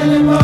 Hallelujah.